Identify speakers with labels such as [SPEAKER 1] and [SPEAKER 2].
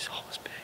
[SPEAKER 1] He's always been.